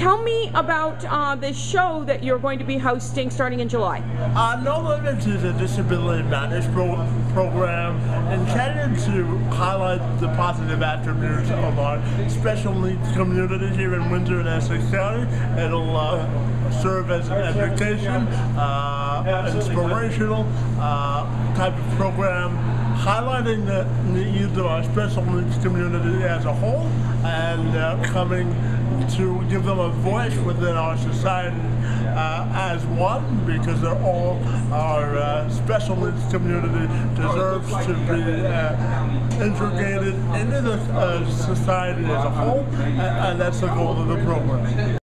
Tell me about uh, this show that you're going to be hosting starting in July. Uh, no Limits is a disability matters pro- program intended to highlight the positive attributes of our special needs community here in Windsor and Essex County. It'll uh, serve as an education, uh, inspirational uh, type of program highlighting the needs of our special needs community as a whole and uh, coming to give them a voice within our society uh, as one because they're all our uh, special needs community deserves to be uh, integrated into the uh, society as a whole and, and that's the goal of the program.